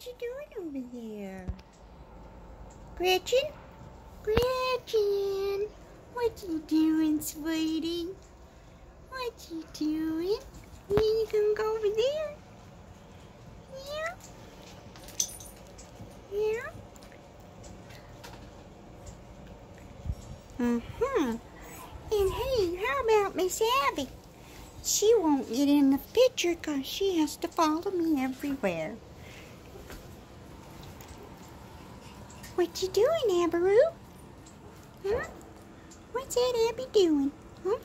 What you doing over there? Gretchen? Gretchen? What you doing, sweetie? What you doing? You gonna go over there? Yeah? Yeah? Uh-huh. And hey, how about Miss Abby? She won't get in the picture because she has to follow me everywhere. What you doing, Abaroo? Huh? What's that Abby doing? Huh?